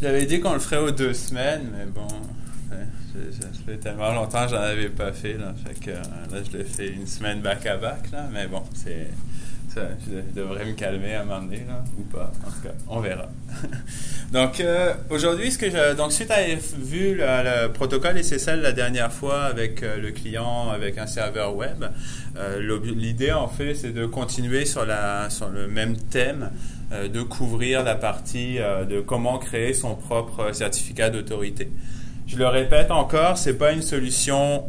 J'avais dit qu'on le ferait aux deux semaines, mais bon, ça fait tellement longtemps que j'en avais pas fait, là. Fait que là, je l'ai fait une semaine back-à-back, là. Mais bon, c'est je devrais me calmer à un moment donné, là, ou pas. En tout cas, on verra. donc, euh, aujourd'hui, ce que je, donc, suite à vu le, protocole SSL la dernière fois avec euh, le client, avec un serveur web, euh, l'idée, en fait, c'est de continuer sur, la, sur le même thème, de couvrir la partie de comment créer son propre certificat d'autorité. Je le répète encore, c'est pas une solution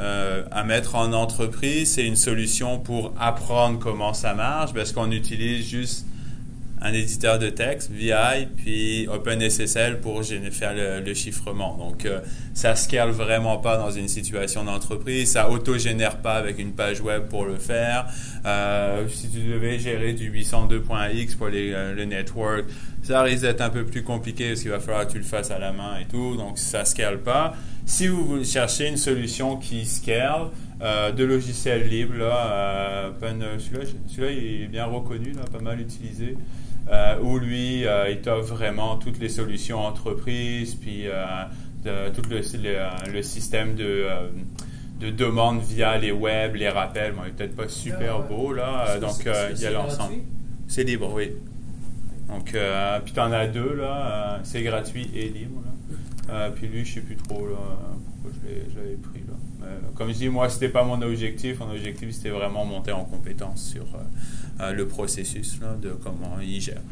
euh, à mettre en entreprise, c'est une solution pour apprendre comment ça marche parce qu'on utilise juste un éditeur de texte, VI, puis OpenSSL pour faire le, chiffrement. Donc, euh, ça scale vraiment pas dans une situation d'entreprise. Ça auto-génère pas avec une page web pour le faire. Euh, si tu devais gérer du 802.x pour les, euh, le network, ça risque d'être un peu plus compliqué parce qu'il va falloir que tu le fasses à la main et tout. Donc, ça scale pas. Si vous cherchez une solution qui scale, euh, de logiciels libres, euh, celui-là, il est bien reconnu, pas mal utilisé. Euh, où lui, il t'offre vraiment toutes les solutions entreprises, puis tout le, le, système de, de demande via les web, les rappels. Bon, il n'est peut-être pas super beau, là. donc, il y a l'ensemble. C'est libre, oui. Donc, puis tu en as deux, là. c'est gratuit et libre. Euh, puis lui, je sais plus trop là, pourquoi je l'avais pris. Là. Mais, comme je dis, moi, c'était pas mon objectif. Mon objectif, c'était vraiment monter en compétence sur euh, euh, le processus là, de comment il gère.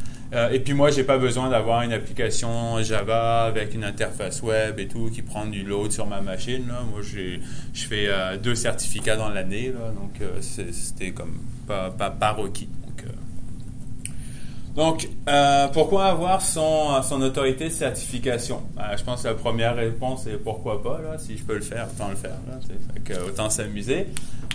et puis moi, j'ai pas besoin d'avoir une application Java avec une interface web et tout qui prend du load sur ma machine. Là. Moi, je fais deux certificats dans l'année, donc c'était comme pas, pas, pas requis. Donc, euh, pourquoi avoir son, son autorité de certification? Ben, Je pense que la première réponse est pourquoi pas, là, si je peux le faire, autant le faire. Là, autant s'amuser.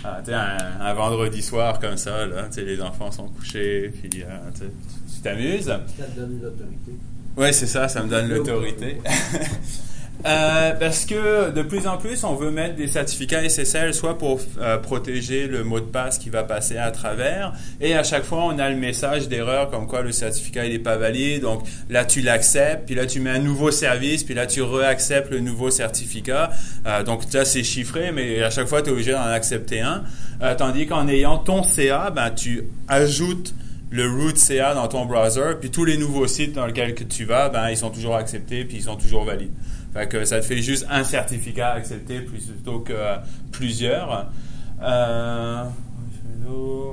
Ah, un, un, vendredi soir comme ça, là, les enfants sont couchés, puis euh, tu t'amuses. Ça te donne l'autorité. Oui, c'est ça, ça me donne l'autorité. Euh, parce que de plus en plus, on veut mettre des certificats SSL soit pour euh, protéger le mot de passe qui va passer à travers, et à chaque fois, on a le message d'erreur comme quoi le certificat n'est pas valide. Donc là, tu l'acceptes, puis là, tu mets un nouveau service, puis là, tu réacceptes le nouveau certificat. Euh, donc là, c'est chiffré, mais à chaque fois, tu es obligé d'en accepter un. tandis qu'en ayant ton CA, ben, tu ajoutes le root CA dans ton browser, puis tous les nouveaux sites dans lesquels tu vas, ben, ils sont toujours acceptés, puis ils sont toujours valides. Que ça te fait juste un certificat accepté plutôt que plusieurs. Euh,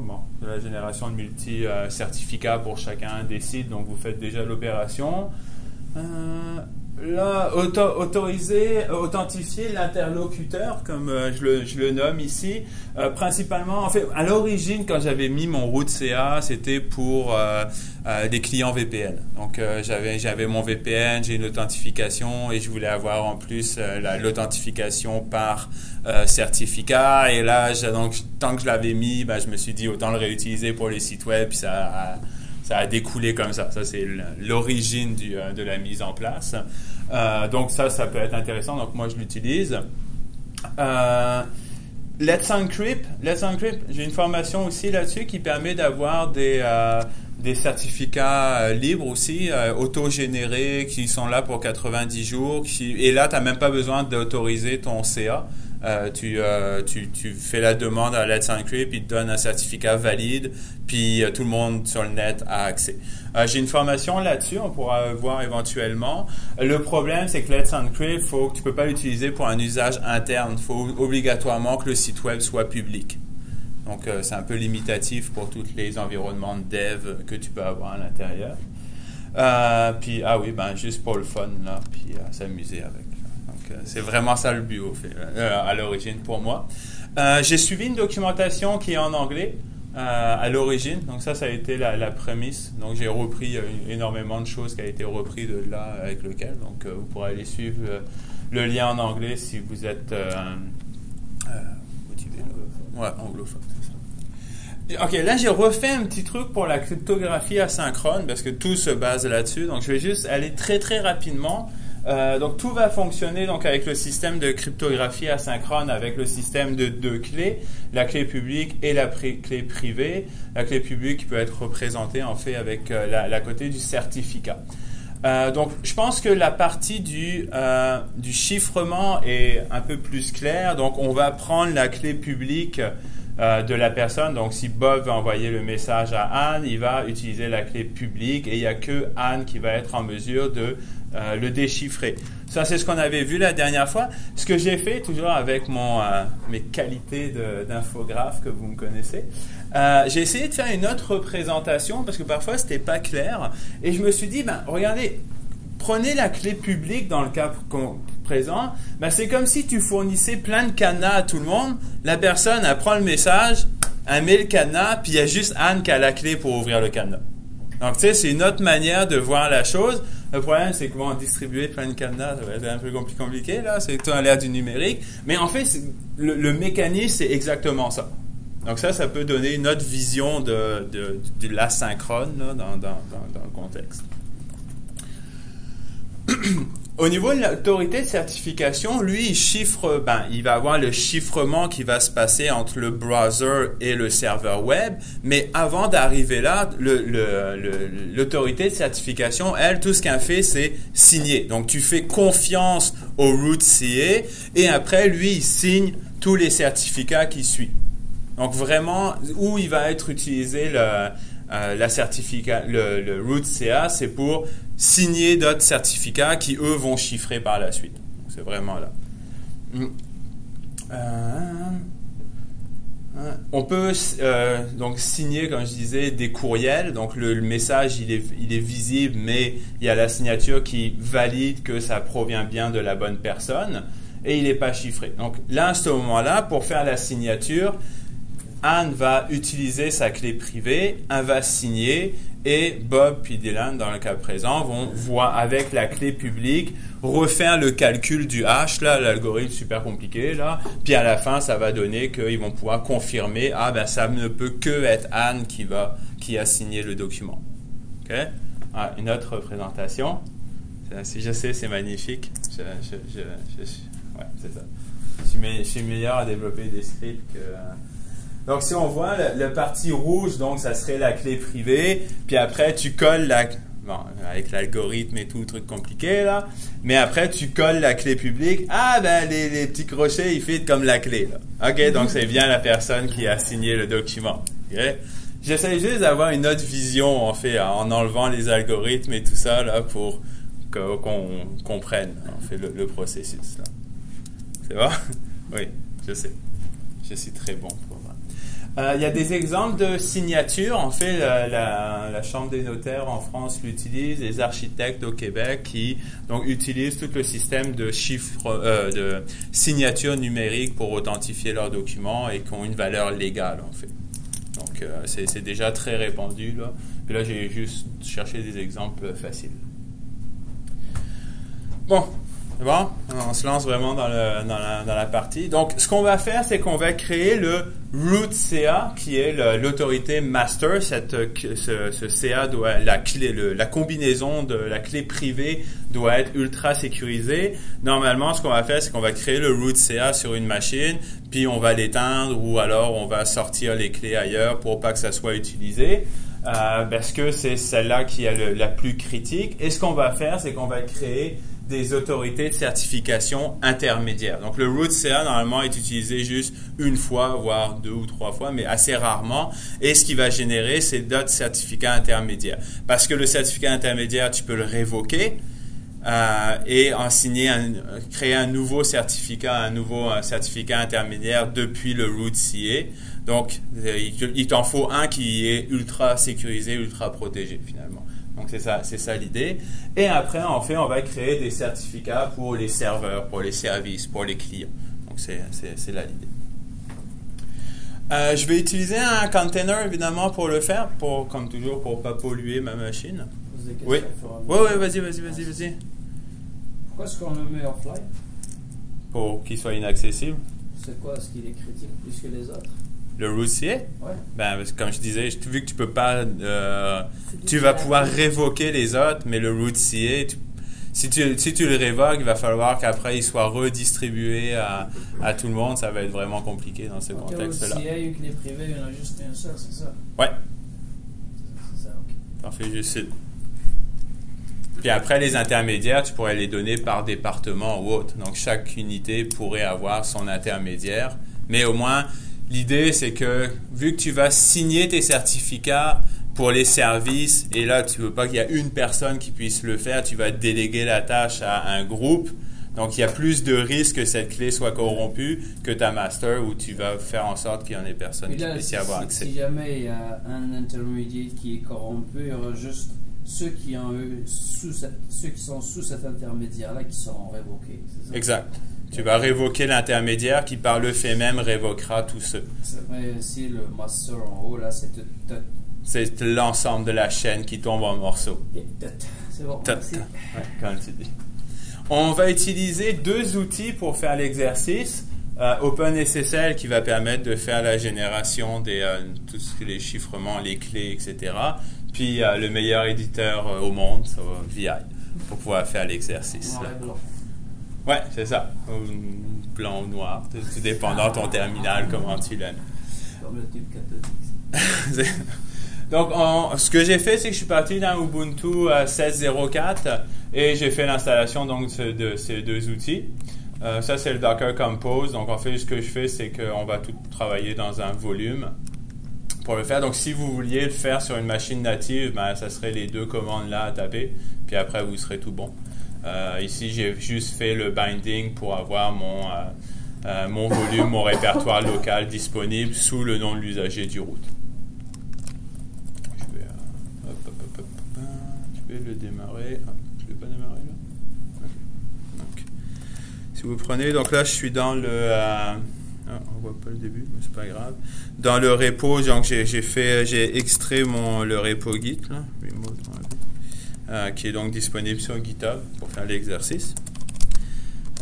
bon, la génération de multi-certificats pour chacun des sites, donc vous faites déjà l'opération. Euh, là, autoriser, authentifier l'interlocuteur, comme euh, je, le, nomme ici, euh, principalement, en fait, à l'origine, quand j'avais mis mon route CA, c'était pour euh, des clients VPN. Donc, j'avais, j'avais mon VPN, j'ai une authentification et je voulais avoir en plus l'authentification par certificat. Et là, donc, tant que je l'avais mis, ben, je me suis dit autant le réutiliser pour les sites web, puis ça ça a découlé comme ça. Ça, c'est l'origine de la mise en place. Euh, donc ça, ça peut être intéressant. Donc moi, je l'utilise. Euh, Let's Encrypt. Let's Encrypt, j'ai une formation aussi là-dessus qui permet d'avoir euh, des certificats libres aussi, auto-générés, qui sont là pour 90 jours. et là, tu n'as même pas besoin d'autoriser ton CA. Euh, tu, euh, tu, fais la demande à Let's Encrypt, il te donne un certificat valide, puis euh, tout le monde sur le net a accès. J'ai une formation là-dessus, on pourra voir éventuellement. Le problème, c'est que Let's Encrypt, faut, tu peux pas l'utiliser pour un usage interne. Il faut obligatoirement que le site web soit public. Donc, c'est un peu limitatif pour tous les environnements de dev que tu peux avoir à l'intérieur. puis, ah oui, ben, juste pour le fun, là, puis s'amuser avec. Euh, c'est vraiment ça le but euh, à l'origine pour moi. Euh, j'ai suivi une documentation qui est en anglais. à l'origine. Donc ça, ça a été la, prémisse. Donc j'ai repris énormément de choses qui a été repris de là avec lequel. Donc vous pourrez aller suivre le lien en anglais si vous êtes motivé. Ouais, anglophone. Ok, là j'ai refait un petit truc pour la cryptographie asynchrone parce que tout se base là-dessus. Donc je vais juste aller très très rapidement euh, donc tout va fonctionner donc avec le système de cryptographie asynchrone, avec le système de deux clés, la clé publique et la clé privée. La clé publique peut être représentée en fait avec euh, la, côté du certificat. Euh, donc, je pense que la partie du, du chiffrement est un peu plus claire. Donc, on va prendre la clé publique euh, de la personne. Donc, si Bob va envoyer le message à Anne, il va utiliser la clé publique et il n'y a que Anne qui va être en mesure de euh, le déchiffrer. Ça, c'est ce qu'on avait vu la dernière fois. Ce que j'ai fait, toujours avec mon, euh, mes qualités d'infographe que vous me connaissez, j'ai essayé de faire une autre représentation parce que parfois, c'était pas clair. Et je me suis dit, ben, regardez, prenez la clé publique dans le cas présent. Ben, c'est comme si tu fournissais plein de cadenas à tout le monde. La personne, elle prend le message, elle met le cadenas, puis il y a juste Anne qui a la clé pour ouvrir le cadenas. Donc, tu sais, c'est une autre manière de voir la chose. Le problème, c'est que bon, distribuer plein de cadenas, ça va être un peu compliqué, là. C'est tout à l'ère du numérique. Mais en fait, le, mécanisme, c'est exactement ça. Donc ça, ça peut donner une autre vision de, de, l'asynchrone dans, dans, dans, le contexte. Au niveau de l'autorité de certification, lui, il chiffre, ben, il va avoir le chiffrement qui va se passer entre le browser et le serveur web. Mais avant d'arriver là, l'autorité de certification, elle, tout ce qu'elle fait, c'est signer. Donc, tu fais confiance au root CA et après, lui, il signe tous les certificats qui suivent. Donc, vraiment, où il va être utilisé le, euh, le root CA, c'est pour signer d'autres certificats qui, eux, vont chiffrer par la suite. C'est vraiment là. Mm. Euh, on peut euh, donc signer, comme je disais, des courriels. Donc le, message, il est, il est, visible, mais il y a la signature qui valide que ça provient bien de la bonne personne et il n'est pas chiffré. Donc là, à ce moment-là, pour faire la signature, Anne va utiliser sa clé privée, Anne va signer et Bob puis Dylan, dans le cas présent, vont voir avec la clé publique refaire le calcul du hash, là, l'algorithme super compliqué, là. Puis à la fin, ça va donner qu'ils vont pouvoir confirmer, ah ben ça ne peut que être Anne qui va, qui a signé le document. Ok? Ah, Une autre représentation. Si je sais, c'est magnifique. Je, je, je, ouais, c'est ça. Je suis, meilleur à développer des scripts que donc, si on voit le, parti rouge, donc ça serait la clé privée, puis après tu colles la, bon, avec l'algorithme et tout, le truc compliqué là, mais après tu colles la clé publique. Ah ben les, petits crochets ils fit comme la clé là. Ok, donc c'est bien la personne qui a signé le document. J'essaie juste d'avoir une autre vision en fait en enlevant les algorithmes et tout ça là pour qu'on comprenne en fait le, le processus là. C'est bon? Oui, je sais. Je suis très bon. Euh, il y a des exemples de signatures. En fait, la, Chambre des notaires en France l'utilise, les architectes au Québec qui donc utilisent tout le système de chiffres, euh, de signatures numériques pour authentifier leurs documents et qui ont une valeur légale en fait. Donc euh, c'est déjà très répandu là. Là j'ai juste cherché des exemples faciles. Bon, bon, on se lance vraiment dans la partie. Donc, ce qu'on va faire, c'est qu'on va créer le root CA, qui est l'autorité master. Cette, ce, ce, CA doit, la clé, le, la combinaison de la clé privée doit être ultra sécurisée. Normalement, ce qu'on va faire, c'est qu'on va créer le root CA sur une machine, puis on va l'éteindre ou alors on va sortir les clés ailleurs pour pas que ça soit utilisé. Euh, parce que c'est celle-là qui est la plus critique. Et ce qu'on va faire, c'est qu'on va créer des autorités de certification intermédiaires. Donc le root CA normalement est utilisé juste une fois, voire deux ou trois fois, mais assez rarement. Et ce qui va générer, c'est d'autres certificats intermédiaires. Parce que le certificat intermédiaire, tu peux le révoquer. Euh, et en signer créer un nouveau certificat, un nouveau euh, certificat intermédiaire depuis le root CA. Donc, euh, il t'en faut un qui est ultra sécurisé, ultra protégé finalement. Donc c'est ça, c'est ça l'idée. Et après, en fait, on va créer des certificats pour les serveurs, pour les services, pour les clients. Donc c'est, là l'idée. Euh, je vais utiliser un container évidemment pour le faire, pour, comme toujours, pour pas polluer ma machine. Oui. Oui, oui, vas-y, vas-y, vas-y, vas-y. Pourquoi est-ce qu'on le met offline? Pour qu'il soit inaccessible. C'est quoi ce qui est critique plus que les autres? Le routier, ben, comme je disais, vu que tu peux pas, euh, tu vas pouvoir révoquer les autres, mais le routier, si tu, si tu le révoques, il va falloir qu'après il soit redistribué à, à, tout le monde. Ça va être vraiment compliqué dans ce contexte-là. Y a une clé privée, il y en a juste un seul, c'est ça? Ouais. C'est ça, ok. T'en fais juste Puis après, les intermédiaires, tu pourrais les donner par département ou autre. Donc, chaque unité pourrait avoir son intermédiaire. Mais au moins, l'idée, c'est que vu que tu vas signer tes certificats pour les services, et là, tu veux pas qu'il y ait une personne qui puisse le faire, tu vas déléguer la tâche à un groupe. Donc, il y a plus de risques que cette clé soit corrompue que ta master où tu vas faire en sorte qu'il y en ait personne qui puisse y avoir accès. si jamais il y a un intermédiaire qui est corrompu, il y aura juste ceux qui, ont eu sous cette- ceux qui sont sous cet intermédiaire-là qui seront révoqués. Exact. Tu vas révoquer l'intermédiaire qui, par le fait même, révoquera tous ceux. Mais si le master en haut, là, c'est tout. tout- C'est l'ensemble de la chaîne qui tombe en morceaux. tout- C'est bon, Ta- merci. ta- ouais, comme tu dis. On va utiliser deux outils pour faire l'exercice. Euh, OpenSSL qui va permettre de faire la génération des euh, tous les chiffrements, les clés, etc. Puis euh, le meilleur éditeur euh, au monde, ça va VI, pour pouvoir faire l'exercice. Noir là. et blanc. Ouais, c'est ça. Ou Blanc ou noir, tout, tout dépendant de ton terminal, comment tu l'as. Comme le type catholique. Donc, on- ce que j'ai fait, c'est que je suis parti dans Ubuntu euh, 16.04 et j'ai fait l'installation donc de, de ces deux outils. Euh, ça, c'est le Docker Compose. Donc, en fait, ce que je fais, c'est qu'on va tout travailler dans un volume pour le faire. Donc, si vous vouliez le faire sur une machine native, ben, ça serait les deux commandes là à taper. Puis après, vous serez tout bon. Euh, ici, j'ai juste fait le binding pour avoir mon, euh, euh, mon volume, mon répertoire local disponible sous le nom de l'usager du route. Je vais, le démarrer. Ah, je ne vais pas démarrer là? Ok. Donc, si vous prenez, donc là je suis dans le. ah, on voit pas le début, mais c'est pas grave. Dans le repo, j'ai j'ai extrait mon le repo Git là, remote, euh, qui est donc disponible sur GitHub pour faire l'exercice.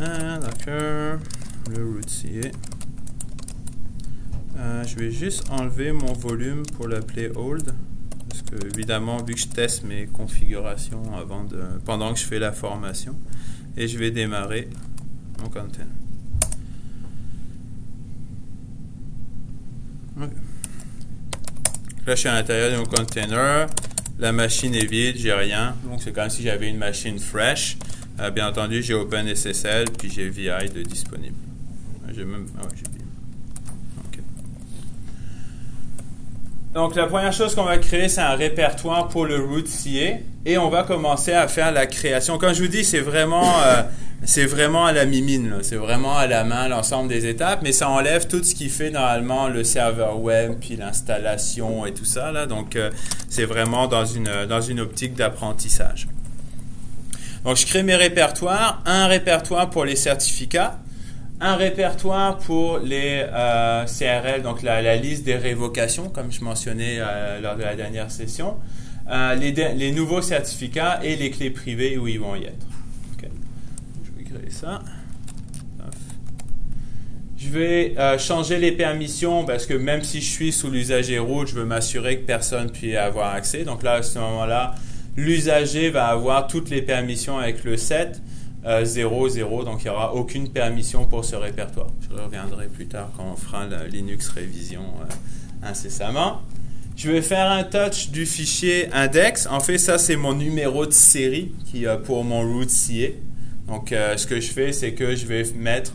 Ah, D'accord, le root CA. Euh, je vais juste enlever mon volume pour l'appeler hold. Parce que, évidemment, vu que je teste mes configurations avant de, pendant que je fais la formation, et je vais démarrer mon container. Ok. Là, je suis à l'intérieur de mon container. La machine est vide, j'ai rien. Donc, c'est comme si j'avais une machine fresh. Euh, bien entendu, j'ai OpenSSL, puis j'ai VI de disponible. J'ai même. Ah ouais, j'ai VI. Ok. Donc, la première chose qu'on va créer, c'est un répertoire pour le root CA. Et on va commencer à faire la création. Comme je vous dis, c'est vraiment, euh, c'est vraiment à la mimine. C'est vraiment à la main l'ensemble des étapes. Mais ça enlève tout ce qui fait normalement le serveur web, puis l'installation et tout ça. Là. Donc, euh, c'est vraiment dans une, dans une optique d'apprentissage. Donc, je crée mes répertoires. Un répertoire pour les certificats un répertoire pour les euh, CRL, donc la, la liste des révocations, comme je mentionnais euh, lors de la dernière session, euh, les, les nouveaux certificats et les clés privées où ils vont y être. Ça. Je vais euh, changer les permissions parce que même si je suis sous l'usager root, je veux m'assurer que personne ne puisse avoir accès. Donc là, à ce moment-là, l'usager va avoir toutes les permissions avec le set. Euh, 0, 0, donc il n'y aura aucune permission pour ce répertoire. Je reviendrai plus tard quand on fera la Linux révision euh, incessamment. Je vais faire un touch du fichier index. En fait, ça, c'est mon numéro de série qui, euh, pour mon root CA. Donc, euh, ce que je fais, c'est que je vais mettre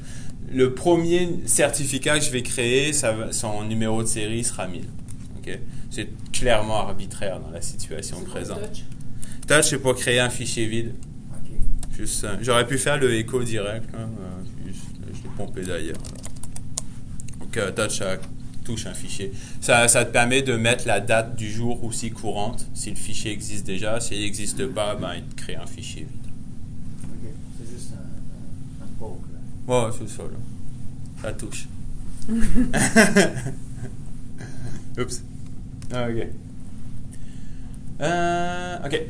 le premier certificat que je vais créer, ça son numéro de série sera 1000. Ok? C'est clairement arbitraire dans la situation présente. touch? Touch, c'est pour créer un fichier vide. Ok. Juste, euh, j'aurais pu faire le écho direct, là, euh, juste, je l'ai pompé d'ailleurs. Donc, euh, touch, ça touche un fichier. Ça, ça te permet de mettre la date du jour aussi courante, si le fichier existe déjà. S'il n'existe pas, ben, il te crée un fichier vide. Ok. C'est juste un, un, un poke, là. Ouais, c'est ça, là. Ça touche. Oups. Ah, ok. Euh, ok.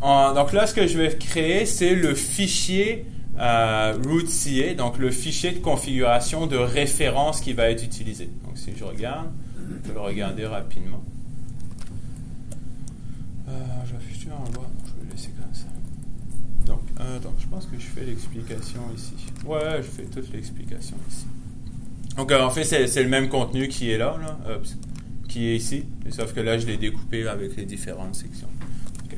En- donc là, ce que je vais créer, c'est le fichier euh, root.ca, donc le fichier de configuration de référence qui va être utilisé. Donc si je regarde, je peux le regarder rapidement. Euh, J'affiche en bas, je vais le laisser comme ça. Donc, euh, attends, je pense que je fais l'explication ici. Ouais, je fais toute l'explication ici. Donc, euh, en fait, c'est le même contenu qui est là, Oups. qui est ici, sauf que là, je l'ai découpé avec les différentes sections. Ok.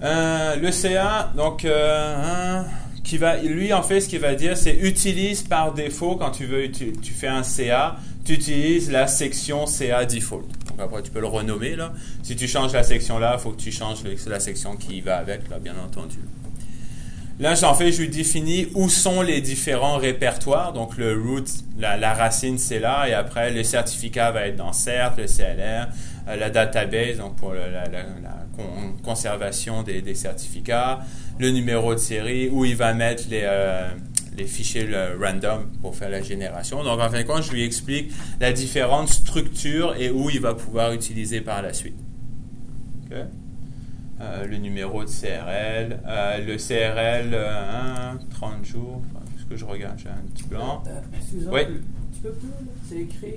le CA, donc, qui va, lui, en fait, ce qu'il va dire, c'est utilise par défaut, quand tu veux, tu, tu fais un CA, tu utilises la section CA default. Après, tu peux le renommer, là. Si tu changes la section là, il faut que tu changes la section qui va avec, là, bien entendu. Là, en fait, je lui définis où sont les différents répertoires. Donc, le root, la, racine, c'est là. Et après, le certificat va être dans CERT, le CLR, euh, la database, donc pour la, conservation des, certificats, le numéro de série, où il va mettre les, euh, les fichiers random pour faire la génération. Donc, en fin de compte, je lui explique la différente structure et où il va pouvoir utiliser par la suite. Euh, le numéro de CRL, euh, le CRL 30 euh, jours, enfin, ce que je regarde, j'ai un petit blanc. Oui. tu peux plus, c'est écrit.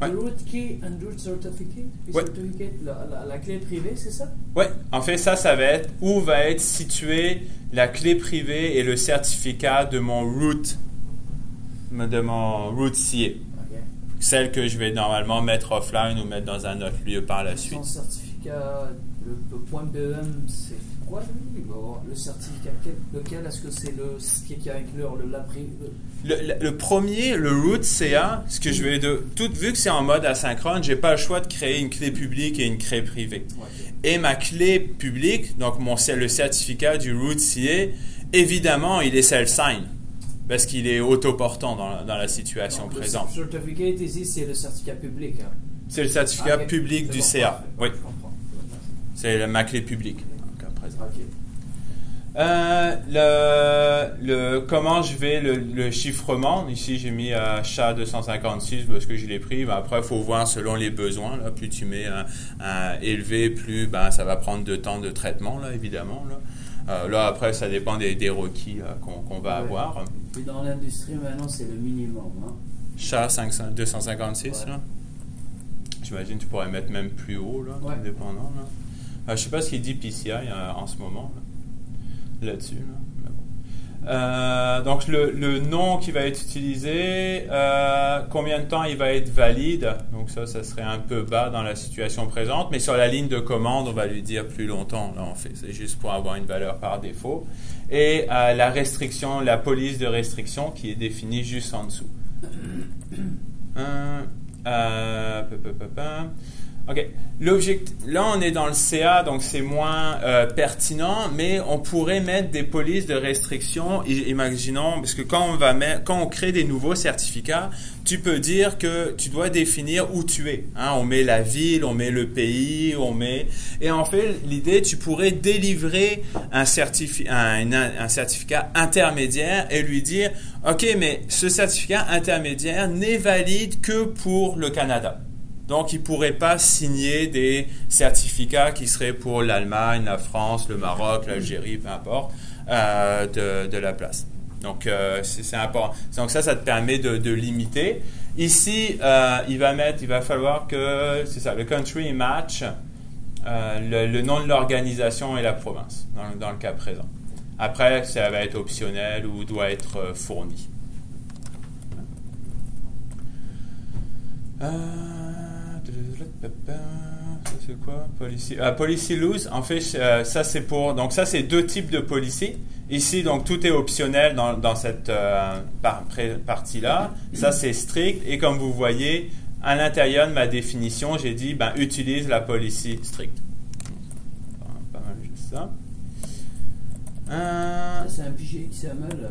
Ouais. root key and root certificate, certificate la, la, clé privée, c'est ça? Oui, en fait, ça, ça va être où va être située la clé privée et le certificat de mon root, de mon root CA. Celle que je vais normalement mettre offline ou mettre dans un autre lieu par la suite. Son certificat le, point BEM, c'est quoi lui Le certificat, lequel Est-ce que c'est le qui a inclure le, le, le, premier, le root CA, ce que je vais de tout vu que c'est en mode asynchrone, j'ai pas le choix de créer une clé publique et une clé privée. Et ma clé publique, donc mon le certificat du root CA, évidemment, il est self-sign parce qu'il est autoportant dans, dans la situation présente. Le certificat ici, c'est le certificat public. Hein. C'est le certificat ah, public du CA. oui. C'est ma clé publique. Euh, le, le, comment je vais le, chiffrement? Ici, j'ai mis euh, chat 256 parce que je l'ai pris? après, il faut voir selon les besoins. Là. Plus tu mets un, élevé, plus ben, ça va prendre de temps de traitement, là, évidemment. Là, euh, là après, ça dépend des, des requis qu'on va avoir. Et dans l'industrie, maintenant, c'est le minimum. Hein? Chat 256, là. J'imagine que tu pourrais mettre même plus haut, là, dépendant. Là. Euh, je ne sais pas ce qu'il dit PCI euh, en ce moment là-dessus. Euh, donc le, nom qui va être utilisé, combien de temps il va être valide? Donc ça, ça serait un peu bas dans la situation présente, mais sur la ligne de commande, on va lui dire plus longtemps. Là, en fait, c'est juste pour avoir une valeur par défaut. Et la restriction, la police de restriction qui est définie juste en dessous. OK. là, on est dans le CA, donc c'est moins euh, pertinent, mais on pourrait mettre des polices de restriction. Imaginons, parce que quand on, va mettre, quand on crée des nouveaux certificats, tu peux dire que tu dois définir où tu es. Hein. On met la ville, on met le pays, on met... Et en fait, l'idée, tu pourrais délivrer un, un, un certificat intermédiaire et lui dire, OK, mais ce certificat intermédiaire n'est valide que pour le Canada. Donc, il ne pourrait pas signer des certificats qui seraient pour l'Allemagne, la France, le Maroc, l'Algérie, peu importe, euh, de, la place. Donc, euh, c'est important. Donc, ça, ça te permet de, limiter. Ici, euh, il, va mettre, il va falloir que, c'est ça, le country match le, le, nom de l'organisation et la province, dans, dans, le cas présent. Après, ça va être optionnel ou doit être fourni. Euh, c'est quoi? Policy, ah, policy lose. En fait, euh, ça c'est pour. Donc ça c'est deux types de policy. Ici, donc tout est optionnel dans, dans cette euh, partie-là. Ça c'est strict. Et comme vous voyez, à l'intérieur de ma définition, j'ai dit ben, utilise la policy stricte. Pas mal juste ça. Euh, c'est un fichier XML.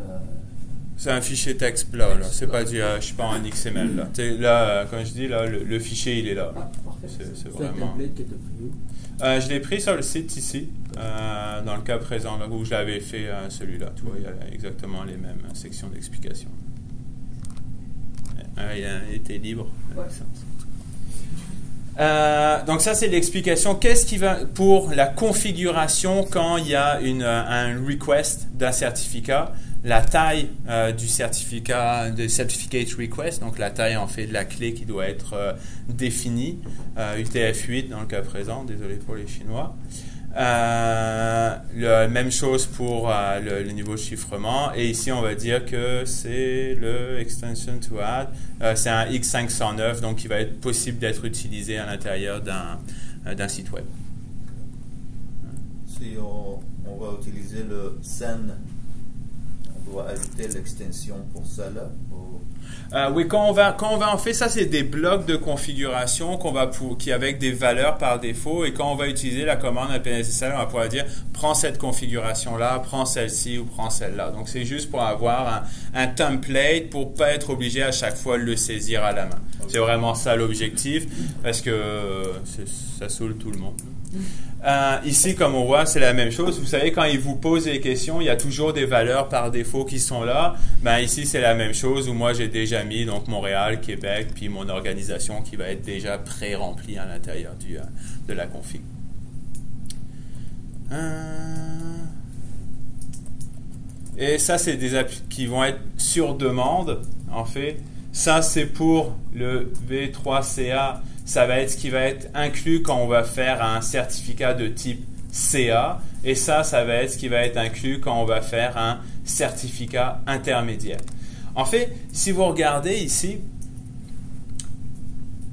C'est un fichier texte plat, là. C'est pas du, je suis pas en XML, là. là, quand je dis, là, le, fichier, il est là. C'est vraiment. Euh, je l'ai pris sur le site ici, euh, dans le cas présent, là, où je l'avais fait, euh, celui-là. Tu vois, il y a exactement les mêmes sections d'explication. il a été libre. donc ça c'est l'explication. Qu'est-ce qui va pour la configuration quand il y a une, un request d'un certificat? La taille euh, du certificat, de certificate request, donc la taille en fait de la clé qui doit être euh, définie, UTF-8 euh, dans le cas présent, désolé pour les Chinois. la même chose pour le, niveau de chiffrement. Et ici, on va dire que c'est le extension to add. c'est un X509, donc il va être possible d'être utilisé à l'intérieur d'un site web. si on, on va utiliser le SEN, ajouter l'extension pour ou- Euh, oui, quand on va quand on va en fait ça, c'est des blocs de configuration qu'on va qui avec des valeurs par défaut et quand on va utiliser la commande PNSSL, on va pouvoir dire prends cette configuration là, prends celle-ci ou prends celle-là. Donc c'est juste pour avoir un, template pour pas être obligé à chaque fois de le saisir à la main. C'est vraiment ça l'objectif parce que euh, ça saoule tout le monde. Euh, ici, comme on voit, c'est la même chose. Vous savez, quand il vous pose des questions, il y a toujours des valeurs par défaut qui sont là. Ben, ici, c'est la même chose où moi, j'ai déjà mis donc Montréal, Québec, puis mon organisation qui va être déjà pré-remplie à l'intérieur du, euh, de la config. Euh, Et ça, c'est des apps qui vont être sur demande, en fait. Ça, c'est pour le V3CA. Ça va être ce qui va être inclus quand on va faire un certificat de type CA. Et ça, ça va être ce qui va être inclus quand on va faire un certificat intermédiaire. En fait, si vous regardez ici,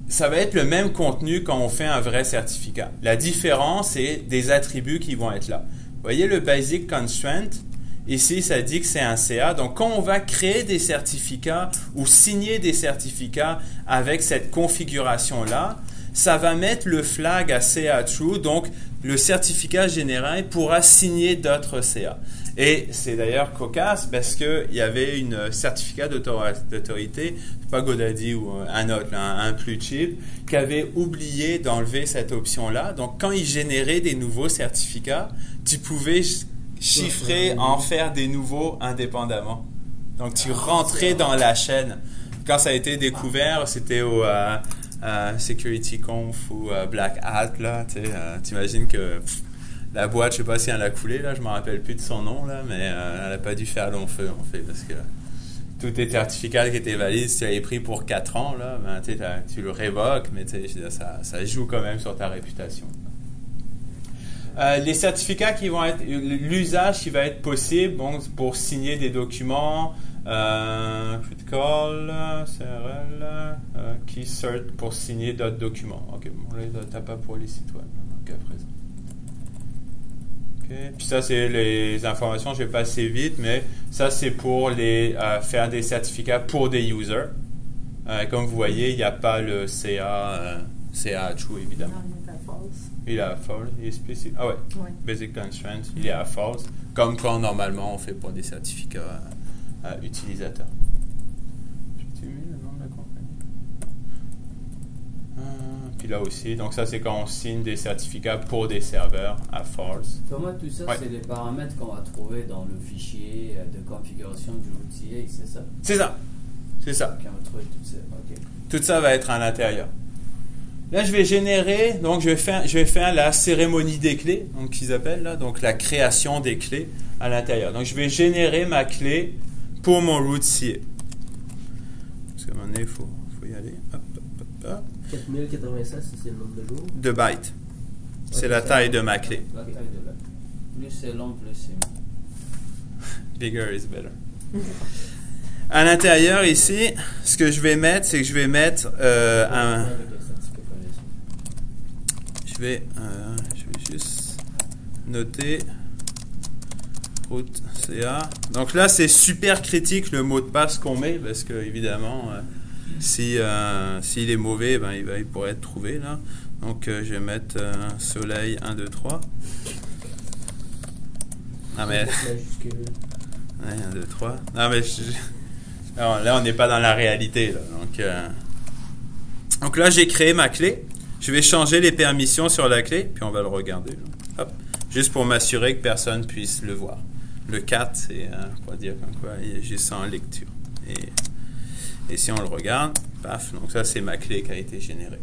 ça va être le même contenu quand on fait un vrai certificat. La différence, c'est des attributs qui vont être là. Vous voyez le basic constraint Ici, ça dit que c'est un CA. Donc, quand on va créer des certificats ou signer des certificats avec cette configuration-là, ça va mettre le flag à CA true. Donc, le certificat général pourra signer d'autres CA. Et c'est d'ailleurs cocasse parce qu'il y avait une certificat d'autor- d'autorité, pas Godaddy ou un autre, un, un plus cheap, qui avait oublié d'enlever cette option-là. Donc, quand il générait des nouveaux certificats, tu pouvais chiffrer, en faire des nouveaux indépendamment. Donc, tu rentrais dans la chaîne. Quand ça a été découvert, c'était au euh, euh, Security Conf ou euh, Black Hat, là, euh, t'imagines que pff, la boîte, je sais pas si elle a coulé, là, je me rappelle plus de son nom, là, mais elle a pas dû faire long feu, en fait, parce que tous tes certificats qui étaient valides, si tu avais pris pour 4 ans, là, ben, tu le révoques, mais ça, ça joue quand même sur ta réputation. Euh, les certificats qui vont être, l'usage qui va être possible bon, pour signer des documents, euh, critical, CRL, euh, key pour signer d'autres documents. Ok, bon, là, t'as pas pour les sites web, à présent. Ok, Puis ça, c'est les informations, je vais passer vite, mais ça, c'est pour les, euh, faire des certificats pour des users. Euh, comme vous voyez, il n'y a pas le CA, CA true, évidemment. Il est à false. Il est spécifique. Ah ouais, Ouais. basic constraint, il est à false, comme quand normalement on fait pour des certificats utilisateurs. J'ai-tu mis le nom de la compagnie Euh, Puis là aussi, donc ça c'est quand on signe des certificats pour des serveurs à false. Thomas, tout ça, Ouais. c'est les paramètres qu'on va trouver dans le fichier euh, de configuration du routier, c'est ça? C'est ça, c'est ça. Ok, on va trouver tout ça. Ok. Tout ça va être à l'intérieur. Là, je vais générer, donc je vais faire, je vais faire la cérémonie des clés, donc qu'ils appellent là, donc la création des clés à l'intérieur. Donc je vais générer ma clé pour mon root CA. Parce qu'à un moment donné, il faut, faut y aller. Hop, hop, hop, hop. 4096, c'est le nombre de jours. De bytes. C'est la taille de ma clé. La taille de la- Plus c'est long, plus c'est. Bigger is better. À l'intérieur ici, ce que je vais mettre, c'est que je vais mettre euh, un. Avec les certificats connaissants. Je vais, euh, je vais juste noter route CA. Donc là, c'est super critique le mot de passe qu'on met parce que évidemment, euh, si euh, s'il est mauvais, ben, il, va, il pourrait être trouvé là. Donc je vais mettre soleil 1, 2, 3. Ah mais Majuscule. Ouais, 1, 2, 3. Non, mais je- Alors, là, on n'est pas dans la réalité. Là. Donc, donc là, j'ai créé ma clé. Je vais changer les permissions sur la clé, puis on va le regarder. Hop. Juste pour m'assurer que personne puisse le voir. Le 4, c'est euh, pour dire comme quoi en lecture. Et, si on le regarde, paf, donc ça, c'est ma clé qui a été générée.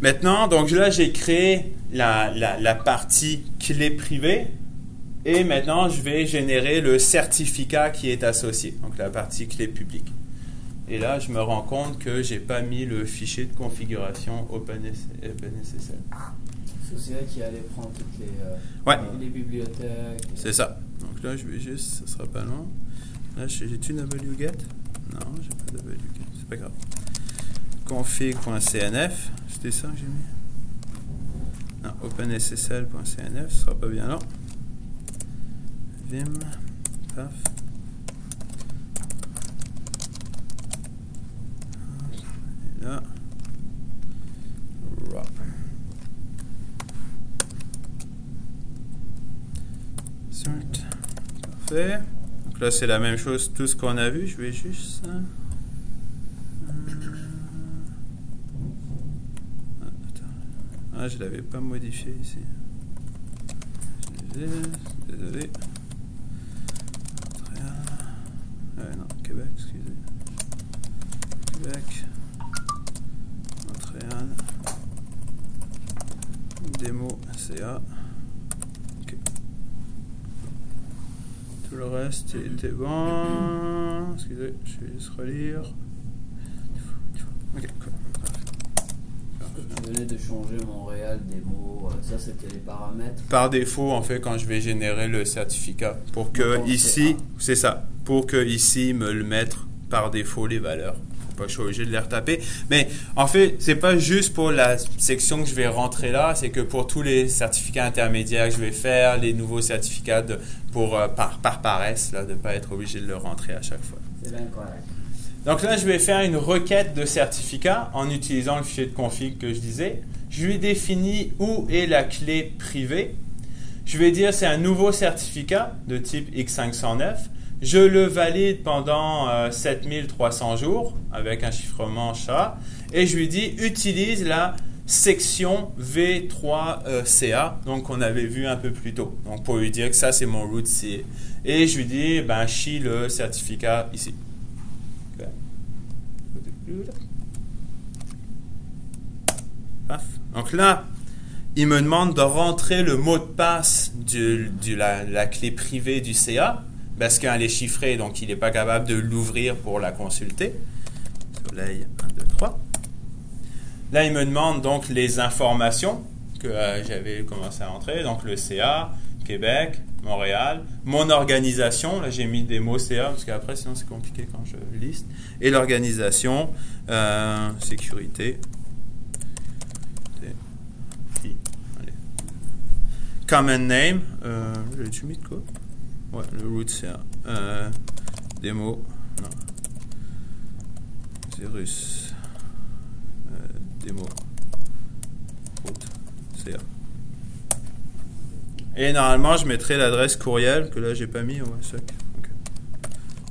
Maintenant, donc là, j'ai créé la, la partie clé privée. Et maintenant, je vais générer le certificat qui est associé, donc la partie clé publique. Et là, je me rends compte que j'ai pas mis le fichier de configuration OpenS- OpenSSL. C'est celui-là qui allait prendre toutes les, euh, Ouais. les bibliothèques. C'est ça. Donc là, je vais juste, ça sera pas long. Là, j'ai- j'ai-tu wget Non, j'ai pas wget. C'est pas grave. Config.cnf, c'était ça que j'ai mis? Non, openssl.cnf, ce sera pas bien long. Vim, paf. Et là. Parfait. Donc là, c'est la même chose, tout ce qu'on a vu. Je vais juste. euh, ah, attends. Ah, je l'avais pas modifié ici. Désolé. Euh, non, Québec, excusez. Québec. Montréal. Démo CA. Ok. Tout le reste était bon. Excusez, je vais juste relire. Ok, cool. Je venais de changer Montréal des mots. euh, Ça, c'était les paramètres. Par défaut, en fait, quand je vais générer le certificat, pour que ici, c'est c'est ça, pour que ici me le mettre par défaut les valeurs. Pas que je sois obligé de les retaper. Mais en fait, c'est pas juste pour la section que je vais rentrer là, c'est que pour tous les certificats intermédiaires que je vais faire, les nouveaux certificats de- pour euh, par, par paresse, là, de ne pas être obligé de le rentrer à chaque fois. C'est bien correct. Donc là, je vais faire une requête de certificat en utilisant le fichier de config que je disais. Je lui définis où est la clé privée. Je vais dire c'est un nouveau certificat de type X509. Je le valide pendant euh, 7300 jours avec un chiffrement SHA et je lui dis utilise la section V3CA donc qu'on avait vu un peu plus tôt. Donc pour lui dire que ça c'est mon root C. Et je lui dis ben le certificat ici. Donc là, il me demande de rentrer le mot de passe de la clé privée du CA parce qu'elle est chiffrée, donc il n'est pas capable de l'ouvrir pour la consulter. Soleil 1, 2, 3. Là, il me demande donc les informations que euh, j'avais commencé à rentrer, donc le CA, Québec, Montréal, mon organisation, là j'ai mis des mots CA parce qu'après sinon c'est compliqué quand je liste, et l'organisation, euh, sécurité, common name, euh, j'ai mis de quoi? Ouais, le root CA, euh, démo, non, c'est russe, euh, démo, root CA. Et normalement, je mettrai l'adresse courriel que là, j'ai pas mis au SOC. Ok.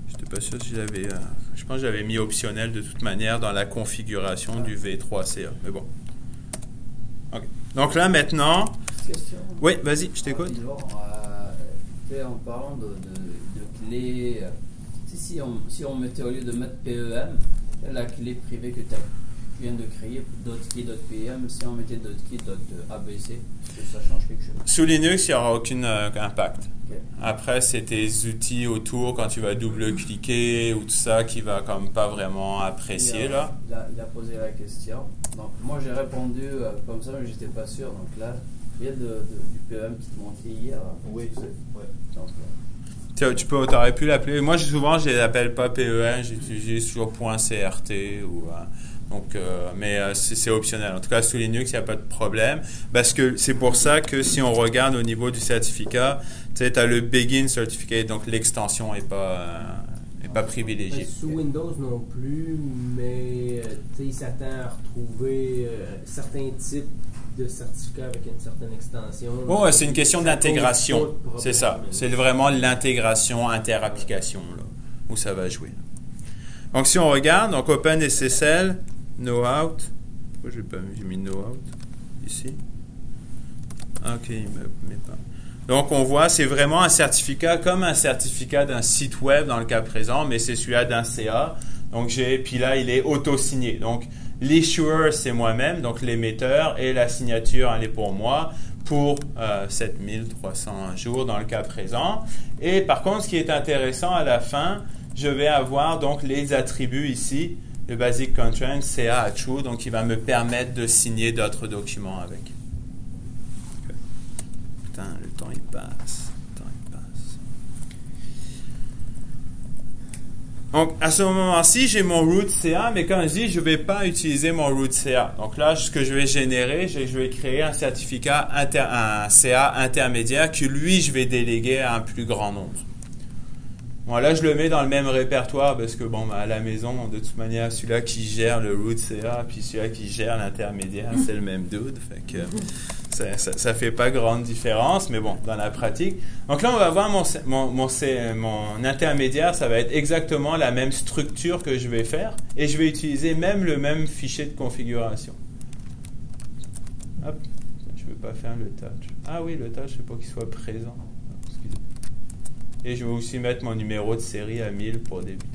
J'étais pas sûr si j'avais. euh, je pense que j'avais mis optionnel de toute manière dans la configuration du V3CA. Mais bon. Ok. Donc là, maintenant. Question Oui, vas-y, je t'écoute. Euh, en parlant de, de, de clés, euh, si, si, on, si on mettait au lieu de mettre PEM, la clé privée que tu viens de créer, .key.pm, si on mettait .key.abc, est-ce que ça change quelque chose Sous Linux, il n'y aura aucun euh, impact. Après, c'est tes outils autour quand tu vas double-cliquer ou tout ça qui va comme pas vraiment apprécier il, a, là. il, a, il a posé la question. Donc, moi, j'ai répondu euh, comme ça, mais j'étais pas sûr. Donc là, il y a de, de- du PEM qui te manquait hier. Oui, Tu sais. ouais. Euh, Tu, tu peux, aurais pu l'appeler. Moi, j'ai- souvent, je les appelle pas PEN, j'utilise toujours .crt ou. euh, donc, euh, mais euh, c'est c'est optionnel. En tout cas, sous Linux, il n'y a pas de problème. Parce que c'est pour ça que si on regarde au niveau du certificat, tu as le Begin Certificate, donc l'extension n'est pas, euh, est pas privilégiée. Sous Windows non plus, mais tu sais, il s'attend à retrouver euh, certains types de certificats avec une certaine extension. C'est une question d'intégration. C'est ça. C'est vraiment l'intégration inter-application là, où ça va jouer. Donc, si on regarde, donc OpenSSL, no out. Pourquoi j'ai pas mis, j'ai mis no out ici? Ok, il me met pas. Donc, on voit, c'est vraiment un certificat comme un certificat d'un site web dans le cas présent, mais c'est celui-là d'un CA. Donc, j'ai, puis là, il est auto-signé. Donc, l'issuer, c'est moi-même, donc l'émetteur, et la signature, elle est pour moi, pour euh, 7300 jours dans le cas présent. Et par contre, ce qui est intéressant à la fin, je vais avoir donc les attributs ici, le basic constraint CA à true, donc il va me permettre de signer d'autres documents avec. Putain, le temps il passe. Le temps il passe. Donc, à ce moment-ci, j'ai mon root CA, mais quand je dis, je ne vais pas utiliser mon root CA. Donc là, ce que je vais générer, je vais créer un certificat, inter, un CA intermédiaire que lui, je vais déléguer à un plus grand nombre. Là, je le mets dans le même répertoire parce que, bon, bah, à la maison, de toute manière, celui-là qui gère le root CA, puis celui-là qui gère l'intermédiaire, c'est le même dude. Fait que ça, ça, ça, fait pas grande différence, mais bon, dans la pratique. Donc là, on va voir mon, mon, mon, mon intermédiaire, ça va être exactement la même structure que je vais faire et je vais utiliser même le même fichier de configuration. Hop, je ne veux pas faire le touch. Ah oui, le touch, veux pas qu'il soit présent. Et je vais aussi mettre mon numéro de série à 1000 pour débuter.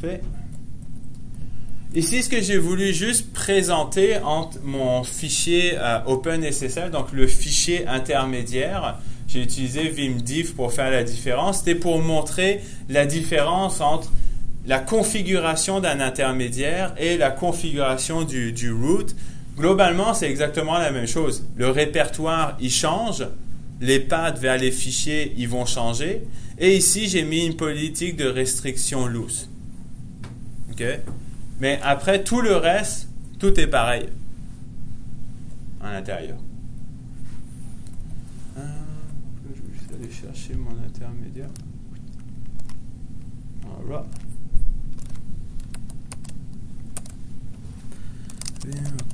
Fait. Ici, ce que j'ai voulu juste présenter entre mon fichier euh, OpenSSL, donc le fichier intermédiaire, j'ai utilisé vimdiff pour faire la différence, c'était pour montrer la différence entre la configuration d'un intermédiaire et la configuration du, du root. Globalement, c'est exactement la même chose. Le répertoire, il change. Les paths vers les fichiers, ils vont changer. Et ici, j'ai mis une politique de restriction loose. OK? Mais après, tout le reste, tout est pareil à l'intérieur. Euh, je vais juste aller chercher mon intermédiaire. Voilà.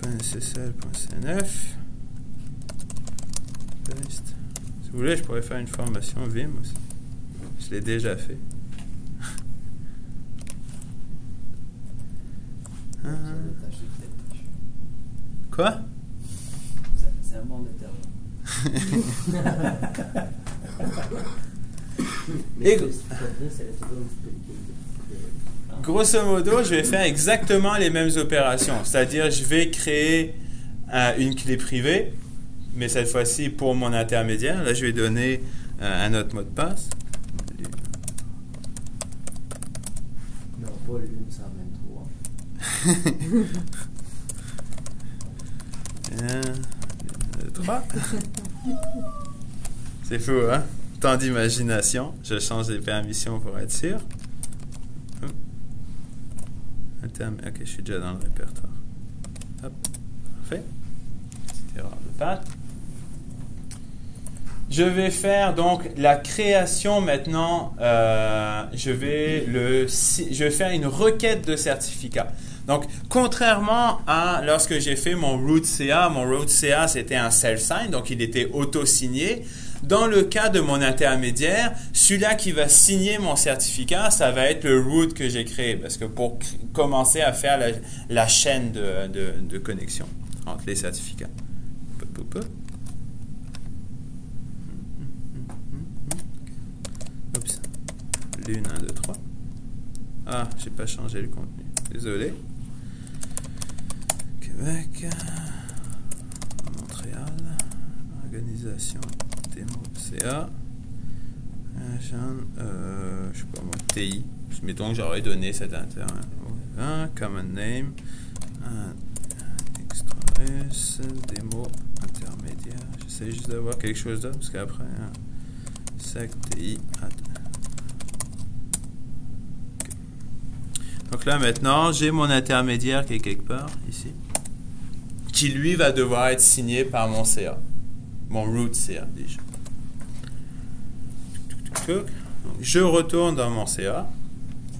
OpenSSL.cnf. Si vous voulez, je pourrais faire une formation Vim aussi. Je l'ai déjà fait. Quoi? C'est un bon déterminant. Et, grosso modo, je vais faire exactement les mêmes opérations. C'est-à-dire, je vais créer euh, une clé privée, mais cette fois-ci pour mon intermédiaire. Là, je vais donner euh, un autre mot de passe. Non, pas 123. 1, 2, 3. C'est fou, hein? Tant d'imagination. Je change les permissions pour être sûr. Ok, je suis déjà dans le répertoire. Hop, de. Je vais faire donc la création maintenant. Euh, je, vais le, je vais faire une requête de certificat. Donc, contrairement à lorsque j'ai fait mon root CA, mon root CA c'était un self-sign, donc il était auto-signé. Dans le cas de mon intermédiaire, celui-là qui va signer mon certificat, ça va être le root que j'ai créé, parce que pour commencer à faire la, chaîne de, de, de, connexion entre les certificats. Oups. L'une, 1, 2, 3. Ah, j'ai pas changé le contenu. Désolé. Québec. Montréal. Organisation. CA. Euh, je sais pas moi, TI. Mettons que j'aurais donné cet inter. Un common name. Un extra démo intermédiaire. J'essaie juste d'avoir quelque chose d'autre parce qu'après, hein, TI. Donc là maintenant, j'ai mon intermédiaire qui est quelque part ici, qui lui va devoir être signé par mon CA, mon root CA déjà. Je retourne dans mon CA.